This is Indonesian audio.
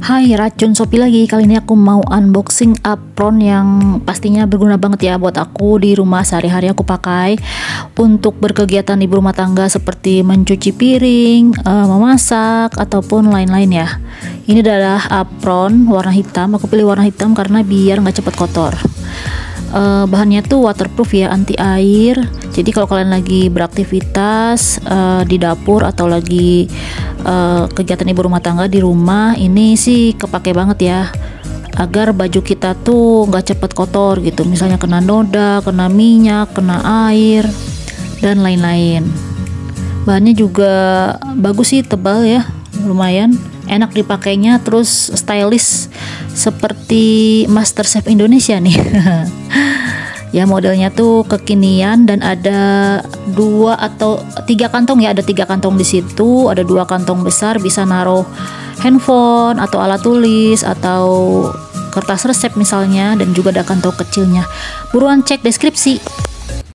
Hai racun Sopi lagi Kali ini aku mau unboxing apron yang pastinya berguna banget ya buat aku di rumah sehari-hari aku pakai untuk berkegiatan ibu rumah tangga seperti mencuci piring, uh, memasak ataupun lain-lain ya. Ini adalah apron warna hitam. Aku pilih warna hitam karena biar nggak cepat kotor uh, bahannya tuh waterproof ya anti air jadi kalau kalian lagi beraktivitas uh, di dapur atau lagi uh, kegiatan ibu rumah tangga di rumah ini sih kepake banget ya. Agar baju kita tuh nggak cepet kotor gitu. Misalnya kena noda kena minyak kena air dan lain-lain. Bahannya juga bagus sih tebal ya. Lumayan. Enak dipakainya terus stylish seperti Master Chef Indonesia nih ya modelnya tuh kekinian dan ada dua atau tiga kantong ya ada tiga kantong di situ ada dua kantong besar bisa naruh handphone atau alat tulis atau kertas resep misalnya dan juga ada kantong kecilnya. Buruan cek deskripsi